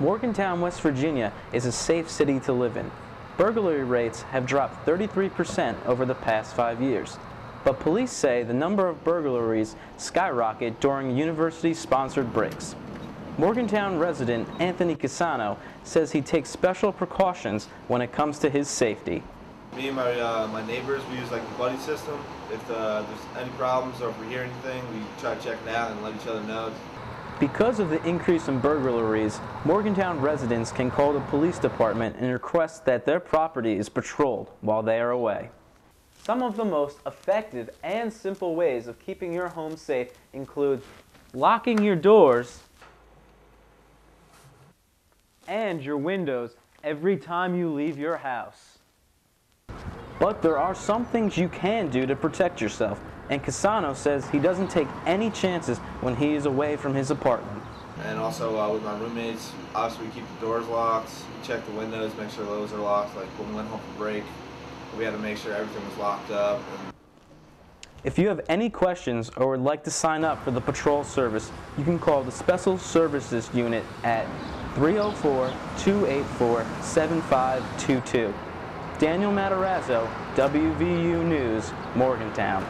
Morgantown, West Virginia is a safe city to live in. Burglary rates have dropped 33% over the past five years. But police say the number of burglaries skyrocket during university-sponsored breaks. Morgantown resident Anthony Casano says he takes special precautions when it comes to his safety. Me and my uh, my neighbors, we use like the buddy system. If uh, there's any problems or if we hear anything, we try to check it out and let each other know. Because of the increase in burglaries, Morgantown residents can call the police department and request that their property is patrolled while they are away. Some of the most effective and simple ways of keeping your home safe include locking your doors and your windows every time you leave your house. But there are some things you can do to protect yourself, and Casano says he doesn't take any chances when he is away from his apartment. And also uh, with my roommates, obviously we keep the doors locked, we check the windows, make sure those are locked. Like when we went home for break, we had to make sure everything was locked up. If you have any questions or would like to sign up for the patrol service, you can call the Special Services Unit at 304-284-7522. Daniel Matarazzo, WVU News, Morgantown.